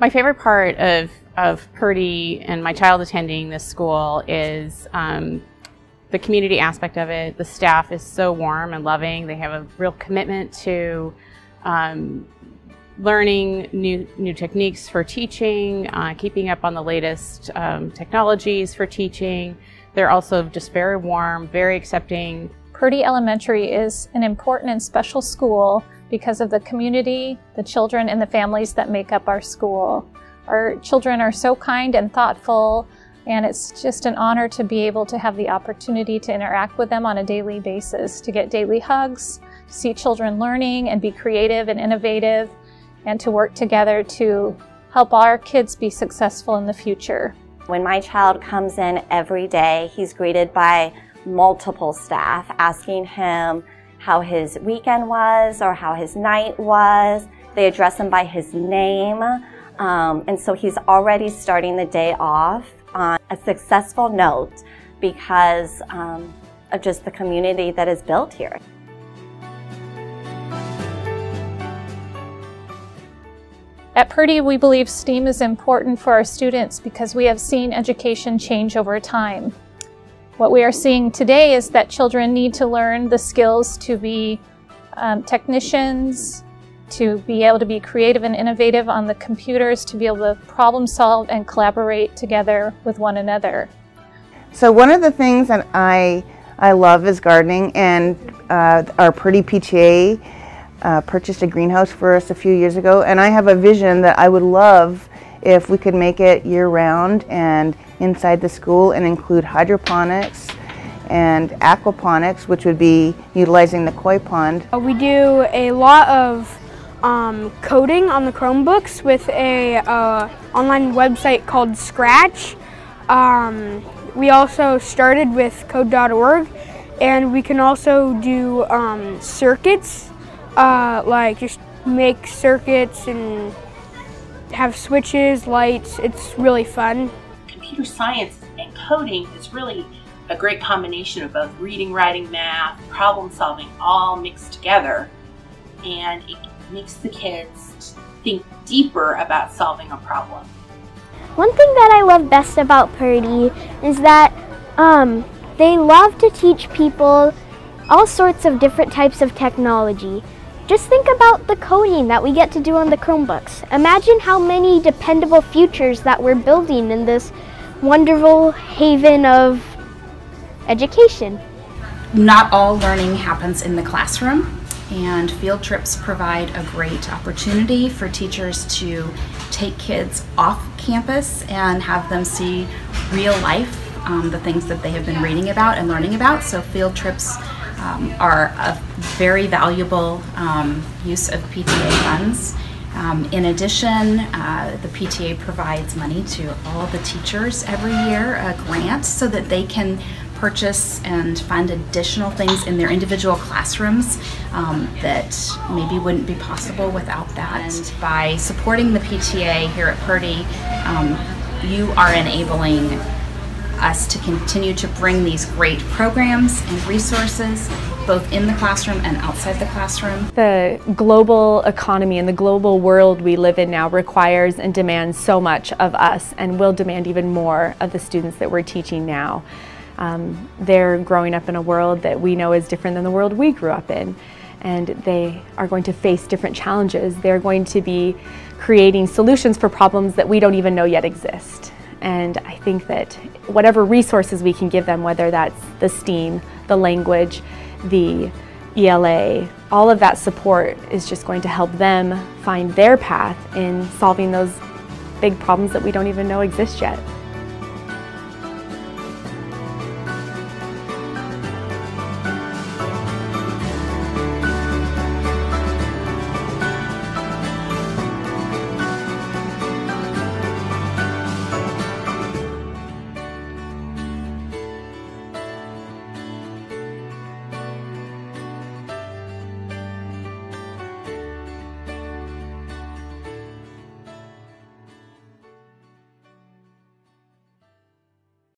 My favorite part of, of Purdy and my child attending this school is um, the community aspect of it. The staff is so warm and loving. They have a real commitment to um, learning new, new techniques for teaching, uh, keeping up on the latest um, technologies for teaching. They're also just very warm, very accepting. Purdy Elementary is an important and special school because of the community, the children, and the families that make up our school. Our children are so kind and thoughtful, and it's just an honor to be able to have the opportunity to interact with them on a daily basis, to get daily hugs, see children learning and be creative and innovative, and to work together to help our kids be successful in the future. When my child comes in every day, he's greeted by multiple staff asking him how his weekend was or how his night was. They address him by his name. Um, and so he's already starting the day off on a successful note because um, of just the community that is built here. At Purdy, we believe STEAM is important for our students because we have seen education change over time. What we are seeing today is that children need to learn the skills to be um, technicians, to be able to be creative and innovative on the computers, to be able to problem solve and collaborate together with one another. So one of the things that I, I love is gardening and uh, our Purdy PTA uh, purchased a greenhouse for us a few years ago and I have a vision that I would love if we could make it year-round and inside the school and include hydroponics and aquaponics, which would be utilizing the koi pond. Uh, we do a lot of um, coding on the Chromebooks with a uh, online website called Scratch. Um, we also started with code.org and we can also do um, circuits, uh, like just make circuits and have switches, lights. It's really fun. Computer science and coding is really a great combination of both reading, writing, math, problem solving all mixed together. And it makes the kids think deeper about solving a problem. One thing that I love best about Purdy is that um, they love to teach people all sorts of different types of technology. Just think about the coding that we get to do on the Chromebooks. Imagine how many dependable futures that we're building in this wonderful haven of education. Not all learning happens in the classroom and field trips provide a great opportunity for teachers to take kids off campus and have them see real life, um, the things that they have been reading about and learning about. So field trips um, are a very valuable um, use of PTA funds. Um, in addition, uh, the PTA provides money to all the teachers every year, a grant, so that they can purchase and fund additional things in their individual classrooms um, that maybe wouldn't be possible without that. And by supporting the PTA here at Purdy, um, you are enabling us to continue to bring these great programs and resources both in the classroom and outside the classroom. The global economy and the global world we live in now requires and demands so much of us and will demand even more of the students that we're teaching now. Um, they're growing up in a world that we know is different than the world we grew up in and they are going to face different challenges. They're going to be creating solutions for problems that we don't even know yet exist. And I think that whatever resources we can give them, whether that's the STEAM, the language, the ELA, all of that support is just going to help them find their path in solving those big problems that we don't even know exist yet.